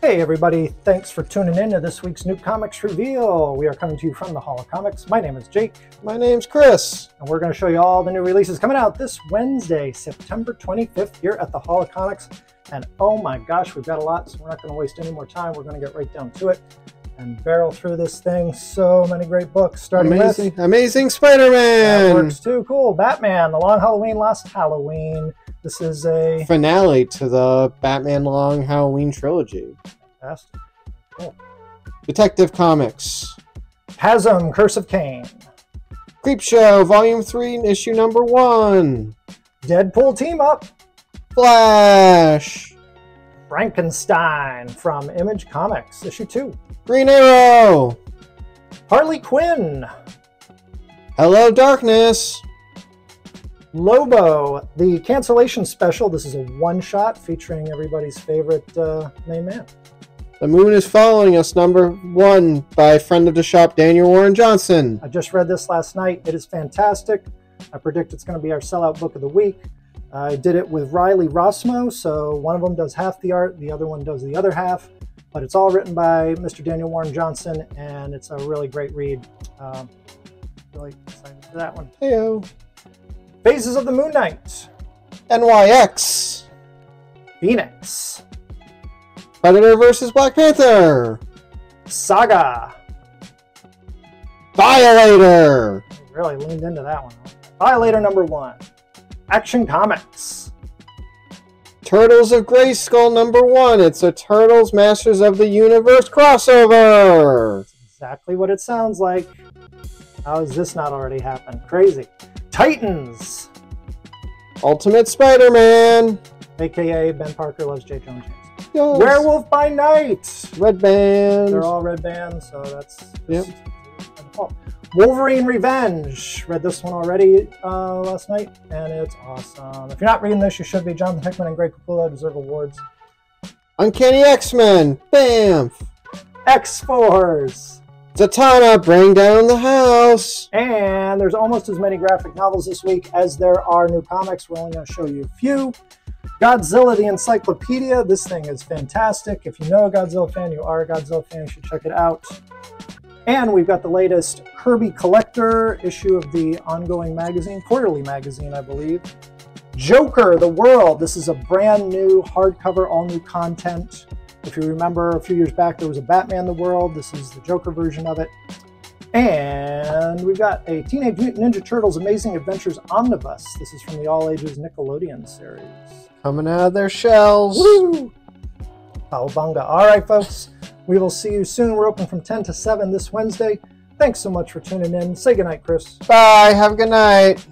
Hey everybody, thanks for tuning in to this week's New Comics Reveal. We are coming to you from the Hall of Comics. My name is Jake. My name's Chris. And we're going to show you all the new releases coming out this Wednesday, September 25th here at the Hall of Comics. And oh my gosh, we've got a lot, so we're not going to waste any more time. We're going to get right down to it and barrel through this thing. So many great books. Starting amazing, with Amazing Spider-Man. That works too. Cool. Batman, The Long Halloween, Last Halloween. This is a finale to the Batman Long Halloween trilogy. Fantastic. Cool. Detective Comics. Chasm, Curse of Kaine. Creepshow, Volume 3, Issue Number 1. Deadpool Team Up. Flash. Frankenstein from Image Comics, Issue 2. Green Arrow. Harley Quinn. Hello, Darkness. Lobo, the cancellation special. This is a one shot featuring everybody's favorite uh, main man. The Moon is Following Us, number one by friend of the shop, Daniel Warren Johnson. I just read this last night. It is fantastic. I predict it's going to be our sellout book of the week. I did it with Riley Rossmo, so one of them does half the art, the other one does the other half. But it's all written by Mr. Daniel Warren Johnson, and it's a really great read. Um, really excited for that one. Heyo. Phases of the Moon Knight. NYX. Phoenix. Predator versus Black Panther. Saga. Violator. Really leaned into that one. Violator number one. Action Comics. Turtles of Grayskull number one. It's a Turtles Masters of the Universe crossover. exactly what it sounds like. How has this not already happened? Crazy. Titans. Ultimate Spider-Man. AKA Ben Parker loves J. Jonah Jameson. Yes. Werewolf by Night. Red Band. They're all red bands, so that's Yep. Wolverine Revenge. Read this one already uh, last night, and it's awesome. If you're not reading this, you should be. Jonathan Hickman and Greg Capullo deserve awards. Uncanny X-Men. Bam. X-Force. Zatanna, bring down the house. And there's almost as many graphic novels this week as there are new comics. We're only going to show you a few. Godzilla the Encyclopedia. This thing is fantastic. If you know a Godzilla fan, you are a Godzilla fan, you should check it out. And we've got the latest Kirby Collector issue of the ongoing magazine, quarterly magazine, I believe. Joker, The World. This is a brand new hardcover, all new content. If you remember a few years back, there was a Batman The World. This is the Joker version of it. And we've got a Teenage Mutant Ninja Turtles Amazing Adventures Omnibus. This is from the All Ages Nickelodeon series. Coming out of their shells. Woo! Cowabunga. All right, folks. We will see you soon. We're open from 10 to 7 this Wednesday. Thanks so much for tuning in. Say goodnight, Chris. Bye. Have a good night.